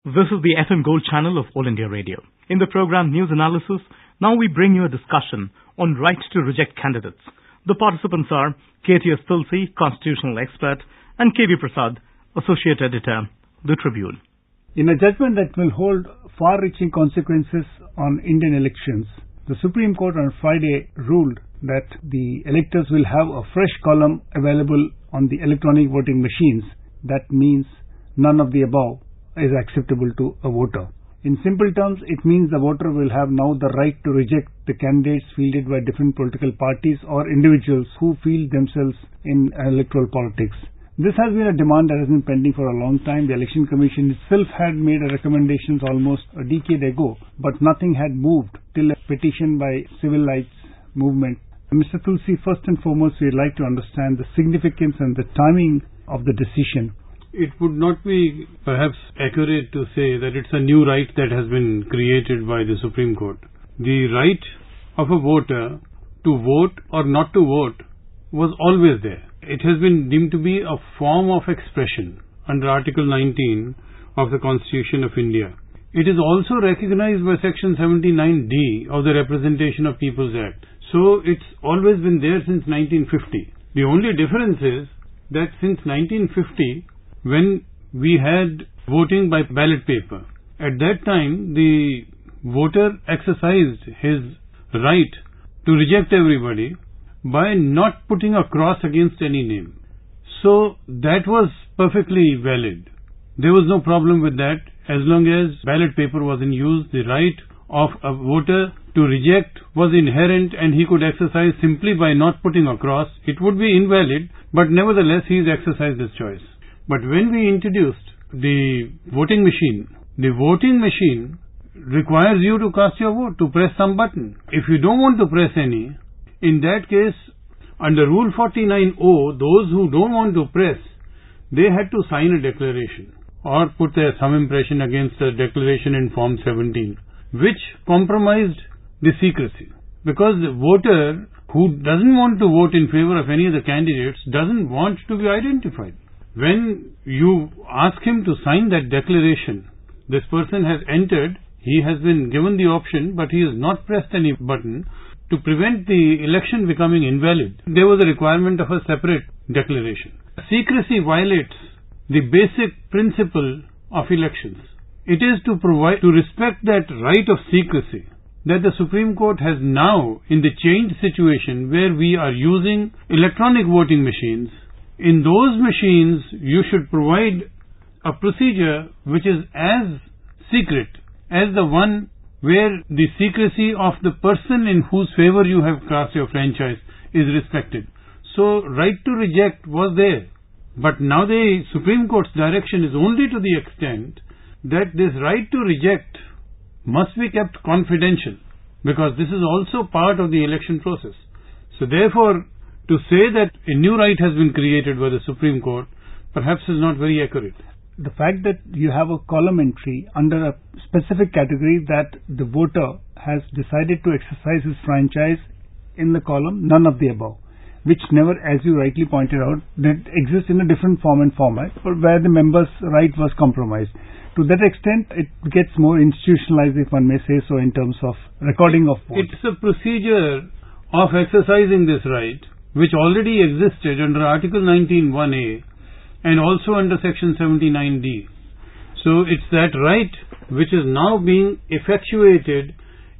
This is the FM Gold channel of All India Radio. In the program News Analysis, now we bring you a discussion on right to reject candidates. The participants are KTS Tulsi, constitutional expert, and KV Prasad, associate editor, The Tribune. In a judgment that will hold far-reaching consequences on Indian elections, the Supreme Court on Friday ruled that the electors will have a fresh column available on the electronic voting machines. That means none of the above is acceptable to a voter. In simple terms, it means the voter will have now the right to reject the candidates fielded by different political parties or individuals who field themselves in electoral politics. This has been a demand that has been pending for a long time. The Election Commission itself had made recommendations almost a decade ago, but nothing had moved till a petition by civil rights movement. Mr. Tulsi, first and foremost, we'd like to understand the significance and the timing of the decision. It would not be perhaps accurate to say that it's a new right that has been created by the Supreme Court. The right of a voter to vote or not to vote was always there. It has been deemed to be a form of expression under Article 19 of the Constitution of India. It is also recognized by Section 79D of the Representation of Peoples Act. So it's always been there since 1950. The only difference is that since 1950, when we had voting by ballot paper. At that time, the voter exercised his right to reject everybody by not putting a cross against any name. So that was perfectly valid. There was no problem with that as long as ballot paper was in use. The right of a voter to reject was inherent and he could exercise simply by not putting a cross. It would be invalid, but nevertheless he has exercised his choice. But when we introduced the voting machine, the voting machine requires you to cast your vote, to press some button. If you don't want to press any, in that case, under Rule 49O, those who don't want to press, they had to sign a declaration or put their thumb impression against the declaration in Form 17, which compromised the secrecy. Because the voter who doesn't want to vote in favor of any of the candidates doesn't want to be identified when you ask him to sign that declaration, this person has entered, he has been given the option, but he has not pressed any button to prevent the election becoming invalid. There was a requirement of a separate declaration. Secrecy violates the basic principle of elections. It is to provide, to respect that right of secrecy that the Supreme Court has now, in the changed situation where we are using electronic voting machines, in those machines, you should provide a procedure which is as secret as the one where the secrecy of the person in whose favor you have cast your franchise is respected. So, right to reject was there. But now the Supreme Court's direction is only to the extent that this right to reject must be kept confidential because this is also part of the election process. So therefore, to say that a new right has been created by the Supreme Court perhaps is not very accurate. The fact that you have a column entry under a specific category that the voter has decided to exercise his franchise in the column, none of the above, which never, as you rightly pointed out, that exists in a different form and format, where the member's right was compromised. To that extent, it gets more institutionalized, if one may say so, in terms of recording of votes. It's a procedure of exercising this right which already existed under Article 19.1a and also under Section 79d. So it's that right which is now being effectuated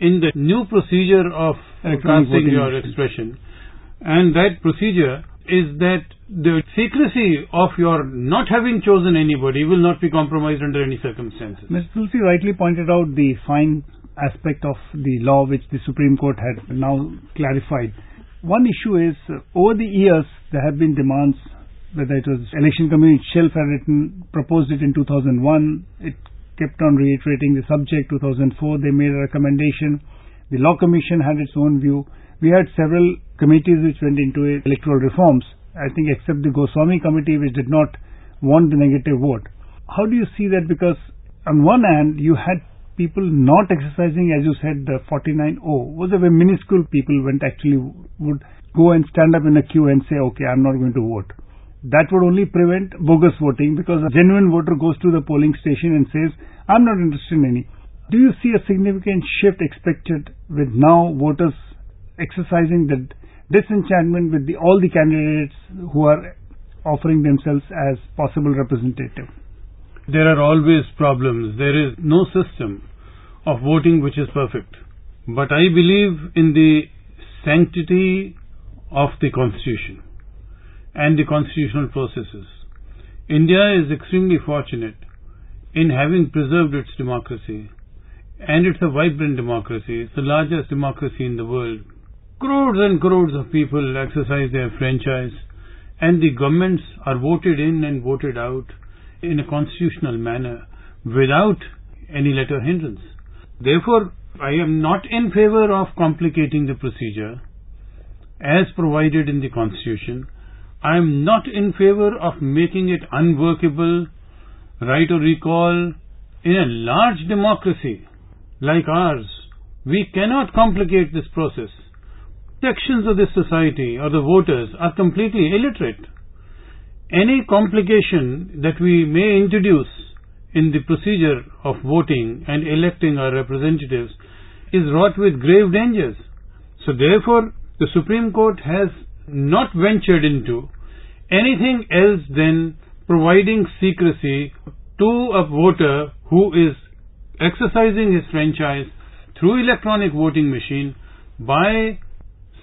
in the new procedure of casting your expression. And that procedure is that the secrecy of your not having chosen anybody will not be compromised under any circumstances. Ms. Tulsi rightly pointed out the fine aspect of the law which the Supreme Court had now clarified. One issue is, uh, over the years, there have been demands, whether it was Election Commission itself had written, proposed it in 2001, it kept on reiterating the subject, 2004 they made a recommendation, the Law Commission had its own view, we had several committees which went into electoral reforms, I think except the Goswami committee which did not want the negative vote. How do you see that? Because on one hand, you had people not exercising, as you said, the 49O was a very minuscule people went actually would go and stand up in a queue and say, okay, I'm not going to vote. that would only prevent bogus voting because a genuine voter goes to the polling station and says, I'm not interested in any. Do you see a significant shift expected with now voters exercising the disenchantment with the, all the candidates who are offering themselves as possible representative? There are always problems. There is no system of voting which is perfect. But I believe in the sanctity of the constitution and the constitutional processes. India is extremely fortunate in having preserved its democracy and it's a vibrant democracy. It's the largest democracy in the world. Crores and crores of people exercise their franchise and the governments are voted in and voted out in a constitutional manner without any letter hindrance. Therefore, I am not in favor of complicating the procedure as provided in the Constitution. I am not in favor of making it unworkable, right or recall. In a large democracy like ours, we cannot complicate this process. Sections of this society or the voters are completely illiterate. Any complication that we may introduce in the procedure of voting and electing our representatives is wrought with grave dangers. So therefore, the Supreme Court has not ventured into anything else than providing secrecy to a voter who is exercising his franchise through electronic voting machine by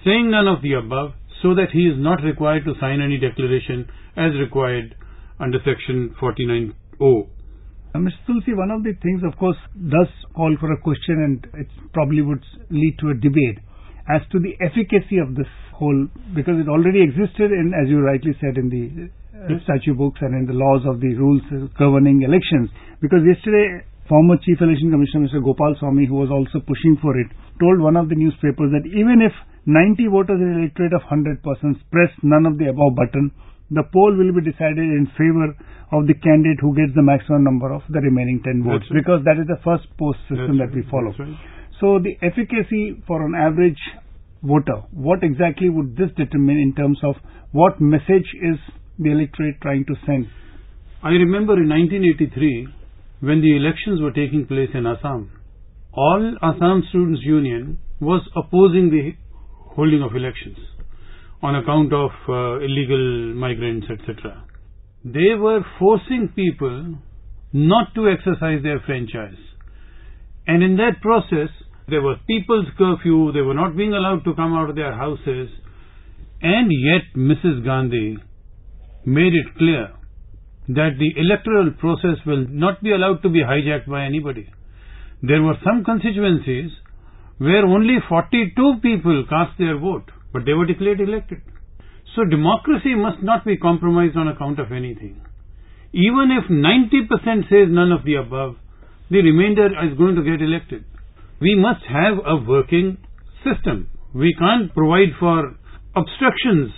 saying none of the above so that he is not required to sign any declaration as required under section 49O. Uh, Mr. Tulsi, one of the things, of course, does call for a question and it probably would lead to a debate as to the efficacy of this whole, because it already existed in, as you rightly said, in the uh, statute books and in the laws of the rules governing elections. Because yesterday, former Chief Election Commissioner Mr. Gopalaswami, who was also pushing for it, told one of the newspapers that even if 90 voters in an electorate of 100 persons press none of the above button, the poll will be decided in favor of the candidate who gets the maximum number of the remaining 10 votes right. because that is the first post system That's that we follow. Right. So the efficacy for an average voter, what exactly would this determine in terms of what message is the electorate trying to send? I remember in 1983 when the elections were taking place in Assam, all Assam Students Union was opposing the holding of elections on account of uh, illegal migrants, etc. They were forcing people not to exercise their franchise. And in that process, there was people's curfew, they were not being allowed to come out of their houses, and yet Mrs. Gandhi made it clear that the electoral process will not be allowed to be hijacked by anybody. There were some constituencies where only 42 people cast their vote, but they were declared elected. So democracy must not be compromised on account of anything. Even if 90% says none of the above, the remainder is going to get elected. We must have a working system. We can't provide for obstructions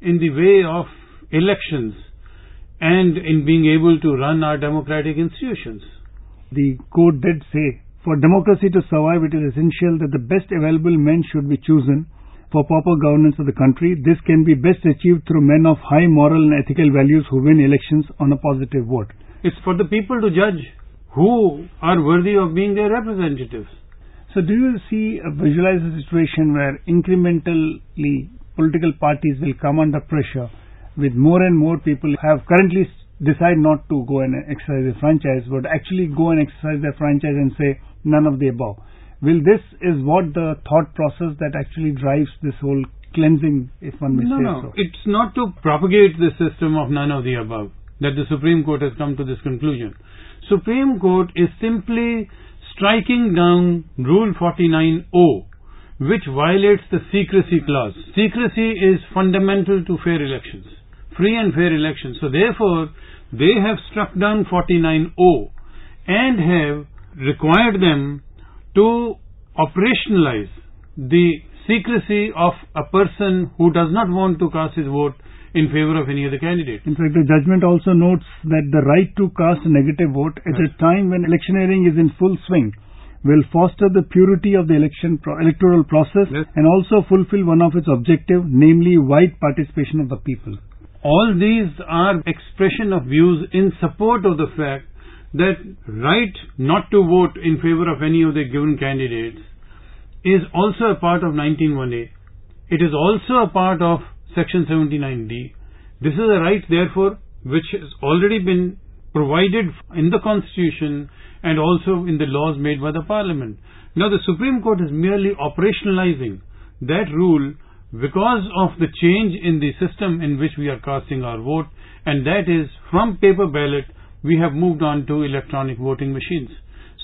in the way of elections and in being able to run our democratic institutions. The court did say, for democracy to survive, it is essential that the best available men should be chosen for proper governance of the country. This can be best achieved through men of high moral and ethical values who win elections on a positive vote. It's for the people to judge who are worthy of being their representatives. So do you see, uh, visualize a situation where incrementally political parties will come under pressure with more and more people have currently decide not to go and exercise their franchise, but actually go and exercise their franchise and say none of the above. Will this is what the thought process that actually drives this whole cleansing, if one may No, say no. so? It's not to propagate the system of none of the above that the Supreme Court has come to this conclusion. Supreme Court is simply striking down Rule 49O, which violates the secrecy clause. Secrecy is fundamental to fair elections, free and fair elections. So therefore, they have struck down 49O and have required them to operationalize the secrecy of a person who does not want to cast his vote in favor of any other candidate. In fact, the judgment also notes that the right to cast a negative vote at a time when electioneering is in full swing will foster the purity of the election pro- electoral process Yes. and also fulfill one of its objective, namely wide participation of the people. all these are expression of views in support of the fact that right not to vote in favor of any of the given candidates is also a part of 191A. It is also a part of Section 79D. This is a right, therefore, which has already been provided in the Constitution and also in the laws made by the Parliament. Now, the Supreme Court is merely operationalizing that rule because of the change in the system in which we are casting our vote, and that is from paper ballot, we have moved on to electronic voting machines.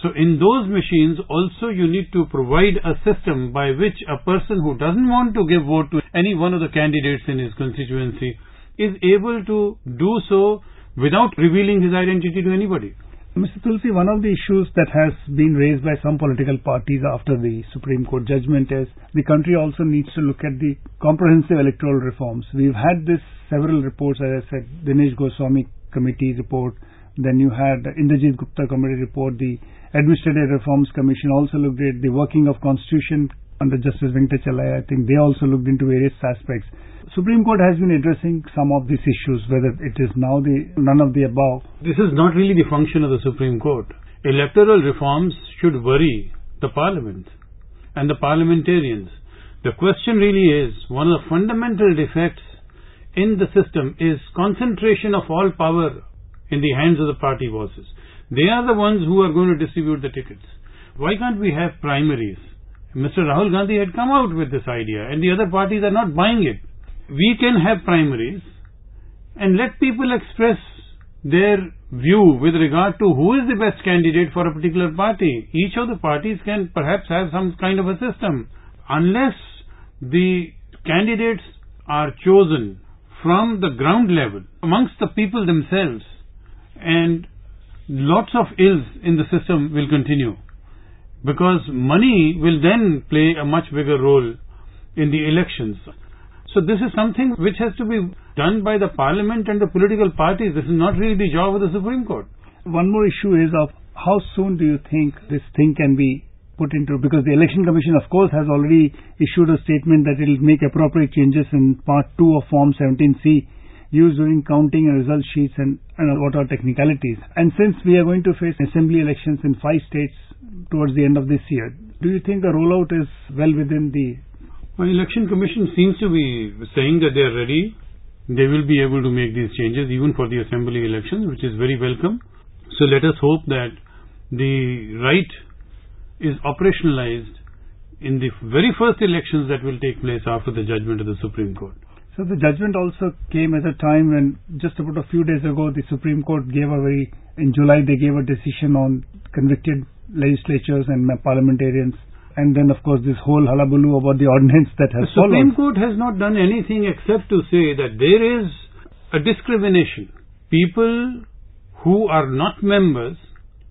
So in those machines also you need to provide a system by which a person who doesn't want to give vote to any one of the candidates in his constituency is able to do so without revealing his identity to anybody. Mr. Tulsi, one of the issues that has been raised by some political parties after the Supreme Court judgment is the country also needs to look at the comprehensive electoral reforms. We've had this several reports, as I said, Dinesh Goswami committee report, then you had Indrajit Gupta committee report, the Administrative Reforms Commission also looked at the working of constitution under Justice Venkatachaliah. I think they also looked into various aspects. Supreme Court has been addressing some of these issues, whether it is now the none of the above. This is not really the function of the Supreme Court. Electoral reforms should worry the Parliament and the parliamentarians. The question really is one of the fundamental defects in the system is concentration of all power in the hands of the party bosses. They are the ones who are going to distribute the tickets. Why can't we have primaries? Mr. Rahul Gandhi had come out with this idea and the other parties are not buying it we can have primaries and let people express their view with regard to who is the best candidate for a particular party. Each of the parties can perhaps have some kind of a system. Unless the candidates are chosen from the ground level amongst the people themselves and lots of ills in the system will continue because money will then play a much bigger role in the elections. So this is something which has to be done by the parliament and the political parties. This is not really the job of the Supreme Court. One more issue is of how soon do you think this thing can be put into because the election commission of course has already issued a statement that it will make appropriate changes in part 2 of form 17c used during counting and result sheets and, and what are technicalities and since we are going to face assembly elections in five states towards the end of this year do you think the rollout is well within the well, Election Commission seems to be saying that they are ready. They will be able to make these changes even for the assembly elections, which is very welcome. So let us hope that the right is operationalized in the very first elections that will take place after the judgment of the Supreme Court. So the judgment also came at a time when just about a few days ago the Supreme Court gave a very, in July they gave a decision on convicted legislatures and parliamentarians and then of course this whole hullabaloo about the ordinance that has followed. the Supreme Court has not done anything except to say that there is a discrimination. People who are not members,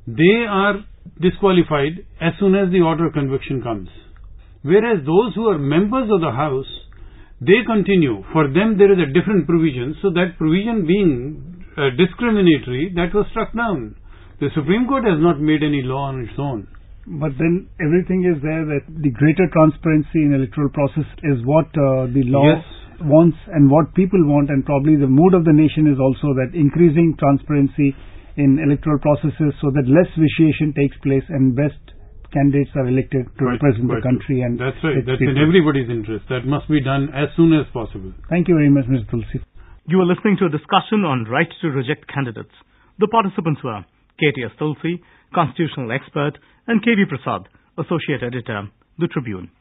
they are disqualified as soon as the order of conviction comes. Whereas those who are members of the House, they continue. For them there is a different provision, so that provision being uh, discriminatory, that was struck down. The Supreme Court has not made any law on its own. But then everything is there that the greater transparency in electoral process is what uh, the law yes. wants and what people want and probably the mood of the nation is also that increasing transparency in electoral processes so that less vitiation takes place and best candidates are elected to right, represent right. the country and that's right that's people. in everybody's interest that must be done as soon as possible thank you very much mr tulsi you are listening to a discussion on right to reject candidates the participants were KTS Tulsi, constitutional expert, and KV Prasad, associate editor, The Tribune.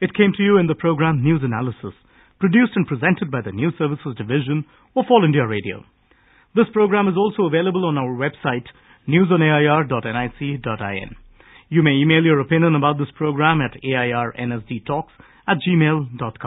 It came to you in the program News Analysis, produced and presented by the News Services Division of All India Radio. This program is also available on our website, newsonair.nic.in. You may email your opinion about this program at airnsdtalks at gmail.com.